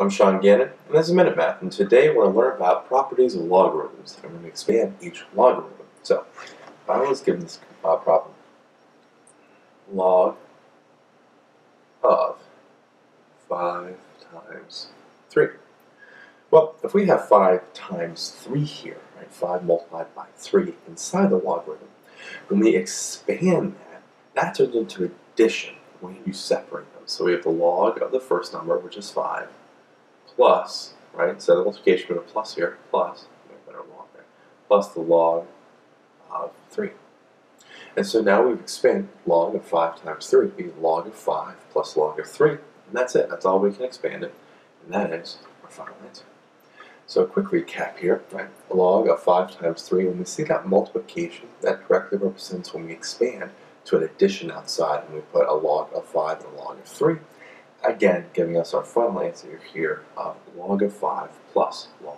I'm Sean Gannon, and this is Minute Math, and today we're going to learn about properties of logarithms, and I'm going to expand each logarithm. So, if I was given this uh, problem, log of 5 times 3. Well, if we have 5 times 3 here, right, 5 multiplied by 3 inside the logarithm, when we expand that, that turns into addition when you separate them. So we have the log of the first number, which is 5, plus, right, So the multiplication, a plus here, plus, better log there, plus the log of 3. And so now we've expanded log of 5 times 3 be log of 5 plus log of 3. And that's it. That's all we can expand it. And that is our final answer. So a quick recap here, right? log of 5 times 3, when we see that multiplication, that directly represents when we expand to an addition outside and we put a log of 5 and a log of 3. Again, giving us our final answer here of log of 5 plus log of 3.